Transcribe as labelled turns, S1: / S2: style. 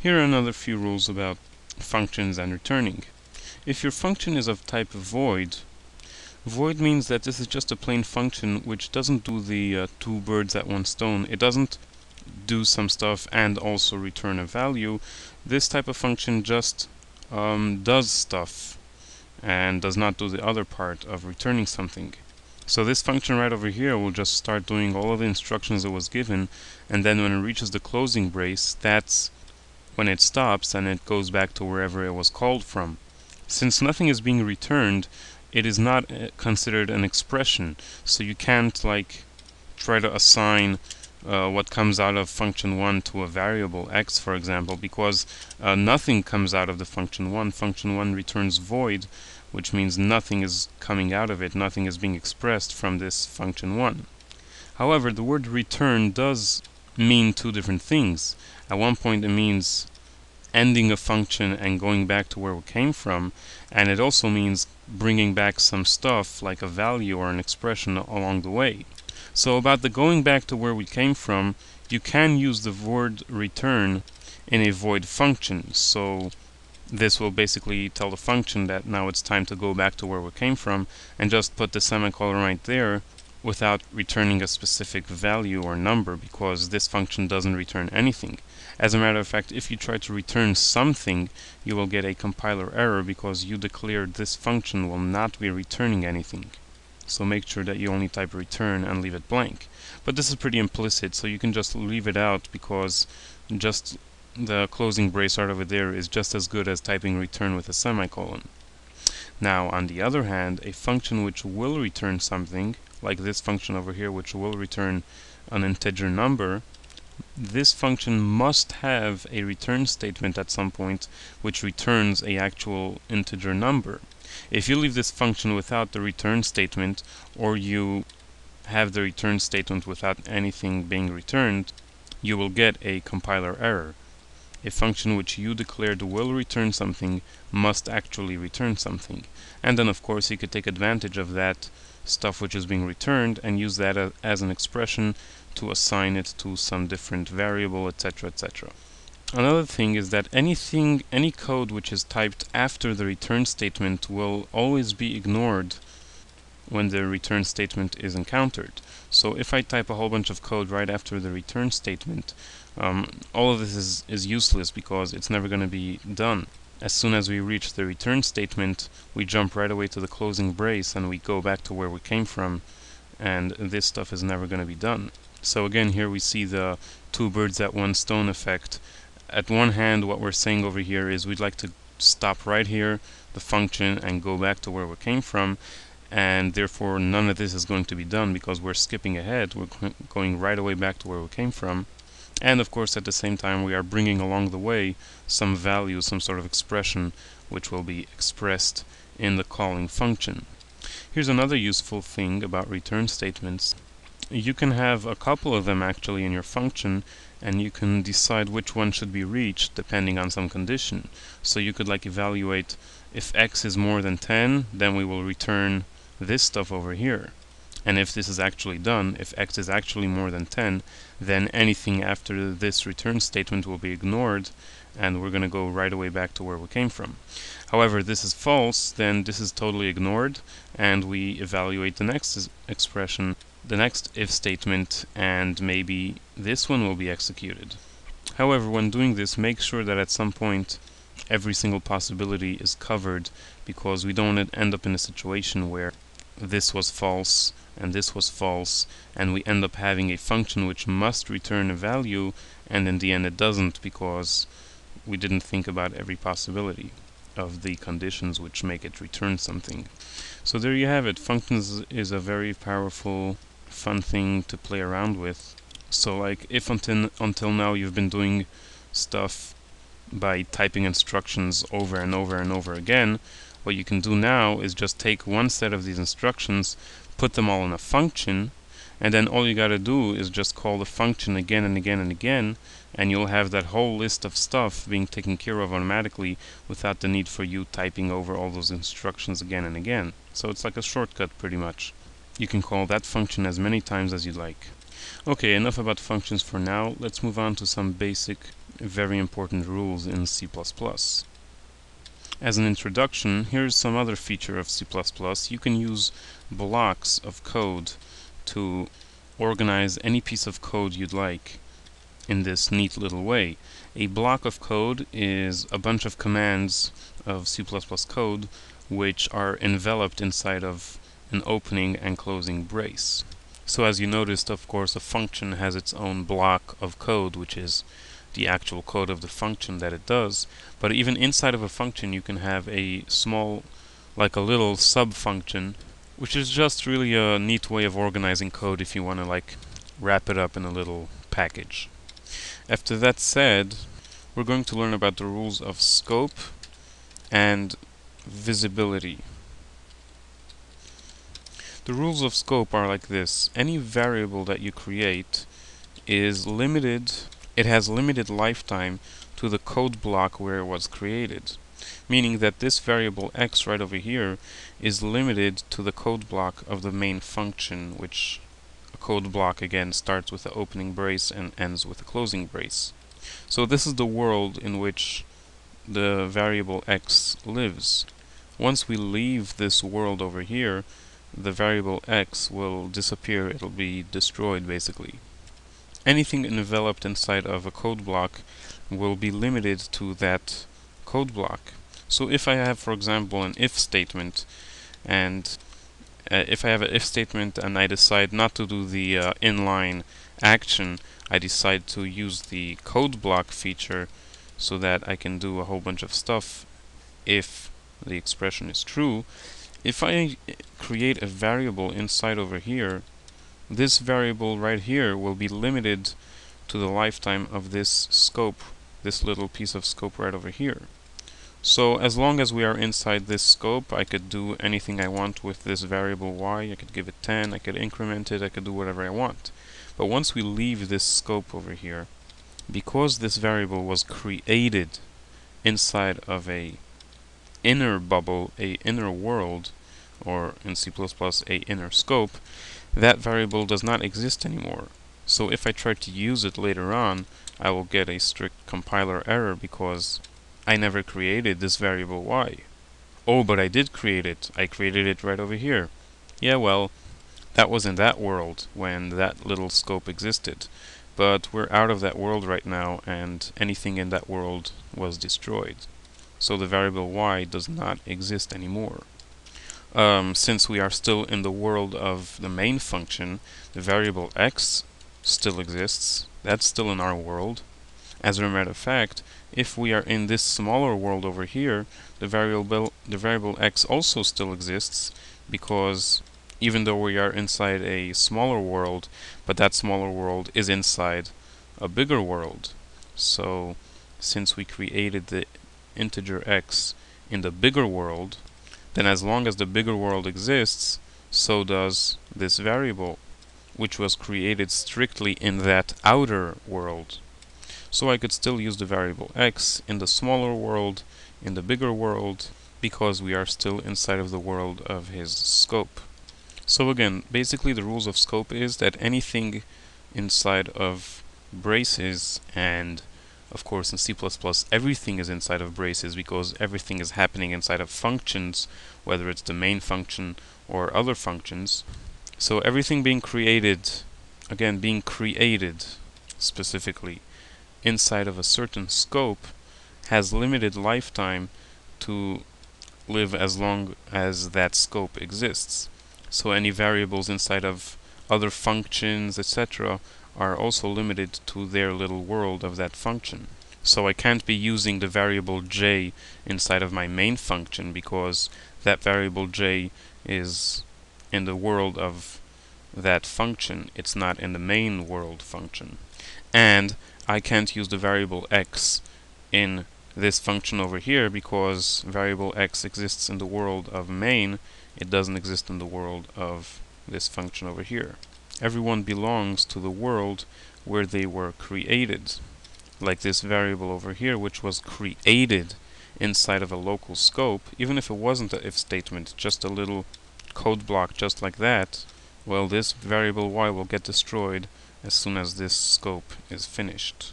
S1: Here are another few rules about functions and returning. If your function is of type void, void means that this is just a plain function which doesn't do the uh, two birds at one stone. It doesn't do some stuff and also return a value. This type of function just um, does stuff and does not do the other part of returning something. So this function right over here will just start doing all of the instructions it was given and then when it reaches the closing brace that's when it stops and it goes back to wherever it was called from. Since nothing is being returned it is not uh, considered an expression so you can't like try to assign uh, what comes out of function 1 to a variable x for example because uh, nothing comes out of the function 1 function 1 returns void which means nothing is coming out of it, nothing is being expressed from this function 1. However, the word return does mean two different things. At one point it means ending a function and going back to where we came from, and it also means bringing back some stuff like a value or an expression along the way. So about the going back to where we came from, you can use the word return in a void function. So this will basically tell the function that now it's time to go back to where we came from and just put the semicolon right there without returning a specific value or number because this function doesn't return anything. As a matter of fact, if you try to return something, you will get a compiler error because you declared this function will not be returning anything. So make sure that you only type return and leave it blank. But this is pretty implicit, so you can just leave it out because just the closing brace right over there is just as good as typing return with a semicolon. Now, on the other hand, a function which will return something, like this function over here, which will return an integer number, this function must have a return statement at some point which returns a actual integer number. If you leave this function without the return statement, or you have the return statement without anything being returned, you will get a compiler error a function which you declared will return something must actually return something. And then of course you could take advantage of that stuff which is being returned and use that as an expression to assign it to some different variable, etc., etc. Another thing is that anything, any code which is typed after the return statement will always be ignored when the return statement is encountered. So if I type a whole bunch of code right after the return statement, um, all of this is, is useless because it's never going to be done. As soon as we reach the return statement, we jump right away to the closing brace and we go back to where we came from and this stuff is never going to be done. So again, here we see the two birds at one stone effect. At one hand, what we're saying over here is we'd like to stop right here, the function, and go back to where we came from and therefore none of this is going to be done because we're skipping ahead we're going right away back to where we came from and of course at the same time we are bringing along the way some value some sort of expression which will be expressed in the calling function. Here's another useful thing about return statements. You can have a couple of them actually in your function and you can decide which one should be reached depending on some condition. So you could like evaluate if x is more than 10 then we will return this stuff over here. And if this is actually done, if x is actually more than 10, then anything after this return statement will be ignored and we're going to go right away back to where we came from. However, this is false, then this is totally ignored and we evaluate the next expression, the next if statement, and maybe this one will be executed. However, when doing this, make sure that at some point every single possibility is covered because we don't end up in a situation where this was false and this was false and we end up having a function which must return a value and in the end it doesn't because we didn't think about every possibility of the conditions which make it return something. So there you have it. Functions is a very powerful, fun thing to play around with. So like if until, until now you've been doing stuff by typing instructions over and over and over again, what you can do now is just take one set of these instructions, put them all in a function, and then all you got to do is just call the function again and again and again, and you'll have that whole list of stuff being taken care of automatically without the need for you typing over all those instructions again and again. So it's like a shortcut pretty much. You can call that function as many times as you like. Okay, enough about functions for now. Let's move on to some basic very important rules in C++. As an introduction, here's some other feature of C++. You can use blocks of code to organize any piece of code you'd like in this neat little way. A block of code is a bunch of commands of C++ code which are enveloped inside of an opening and closing brace. So as you noticed, of course, a function has its own block of code, which is the actual code of the function that it does. But even inside of a function, you can have a small, like a little sub-function, which is just really a neat way of organizing code if you want to like wrap it up in a little package. After that said, we're going to learn about the rules of scope and visibility. The rules of scope are like this. Any variable that you create is limited, it has limited lifetime to the code block where it was created. Meaning that this variable x right over here is limited to the code block of the main function, which a code block again starts with the opening brace and ends with a closing brace. So this is the world in which the variable x lives. Once we leave this world over here, the variable x will disappear, it'll be destroyed basically. Anything enveloped inside of a code block will be limited to that code block. So if I have, for example, an if statement, and uh, if I have an if statement and I decide not to do the uh, inline action, I decide to use the code block feature so that I can do a whole bunch of stuff if the expression is true, if I create a variable inside over here, this variable right here will be limited to the lifetime of this scope, this little piece of scope right over here. So as long as we are inside this scope, I could do anything I want with this variable y. I could give it 10, I could increment it, I could do whatever I want. But once we leave this scope over here, because this variable was created inside of a inner bubble, a inner world, or in C++ a inner scope, that variable does not exist anymore. So if I try to use it later on, I will get a strict compiler error because I never created this variable y. Oh, but I did create it. I created it right over here. Yeah, well, that was in that world when that little scope existed. But we're out of that world right now, and anything in that world was destroyed so the variable y does not exist anymore. Um, since we are still in the world of the main function, the variable x still exists. That's still in our world. As a matter of fact, if we are in this smaller world over here, the variable the variable x also still exists because even though we are inside a smaller world, but that smaller world is inside a bigger world. So since we created the integer x in the bigger world, then as long as the bigger world exists, so does this variable, which was created strictly in that outer world. So I could still use the variable x in the smaller world, in the bigger world, because we are still inside of the world of his scope. So again, basically the rules of scope is that anything inside of braces and of course, in C++, everything is inside of braces because everything is happening inside of functions, whether it's the main function or other functions. So everything being created, again, being created specifically inside of a certain scope has limited lifetime to live as long as that scope exists. So any variables inside of other functions, etc., are also limited to their little world of that function. So I can't be using the variable j inside of my main function because that variable j is in the world of that function. It's not in the main world function. And I can't use the variable x in this function over here because variable x exists in the world of main. It doesn't exist in the world of this function over here everyone belongs to the world where they were created. Like this variable over here, which was created inside of a local scope, even if it wasn't an if statement, just a little code block just like that, well, this variable y will get destroyed as soon as this scope is finished.